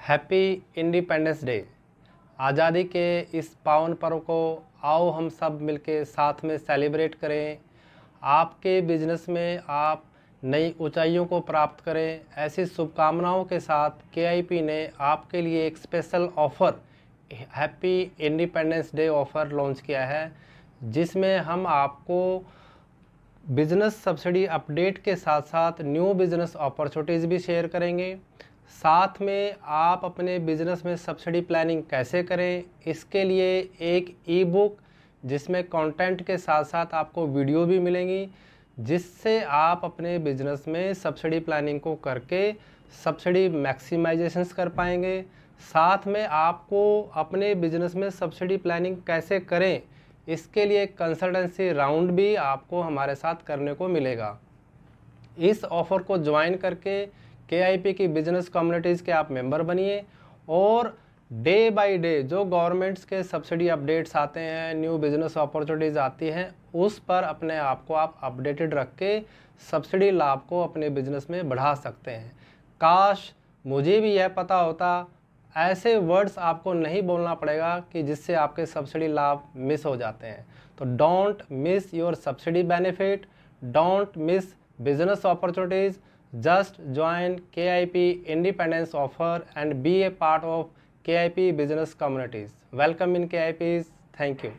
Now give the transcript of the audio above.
Happy independence day. आज़ादी के इस पावन पर्व को आओ हम सब मिलके साथ में सेलिब्रेट करें। आपके बिज़नेस में आप नई ऊंचाइयों को प्राप्त करें। ऐसी शुभकामनाओं के साथ के ने आपके लिए एक special offer, happy independence day offer launch किया है, जिसमें हम आपको बिज़नेस सब्सिडी अपडेट के साथ साथ न्यू बिज़नेस अपॉर्चुनिटीज़ भी शेयर करेंगे। साथ में आप अपने बिज़नेस में सब्सिडी प्लानिंग कैसे करें, इसके लिए एक ई बुक जिसमें कंटेंट के साथ साथ आपको वीडियो भी मिलेंगी, जिससे आप अपने बिज़नेस में सब्सिडी प्लानिंग को करके सब्सिडी मैक्सिमाइजेशंस कर पाएँगे। साथ में आपको अपने बिज़नेस में सब्सिडी प्लानिंग कैसे करें, इसके लिए कंसल्टेंसी राउंड भी आपको हमारे साथ करने को मिलेगा। इस ऑफ़र को ज्वाइन करके के की बिज़नेस कम्युनिटीज़ के आप मेंबर बनिए और डे बाय डे जो गवर्नमेंट्स के सब्सिडी अपडेट्स आते हैं न्यू बिज़नेस अपॉर्चुनिटीज़ आती हैं, उस पर अपने आप को आप अपडेटेड रख के सब्सिडी लाभ को अपने बिज़नेस में बढ़ा सकते हैं। काश मुझे भी यह पता होता, ऐसे वर्ड्स आपको नहीं बोलना पड़ेगा कि जिससे आपके सब्सिडी लाभ मिस हो जाते हैं। तो don't miss your subsidy benefit don't miss business opportunities just join KIP independence offer and be a part of KIP business communities. Welcome in KIPs. Thank you.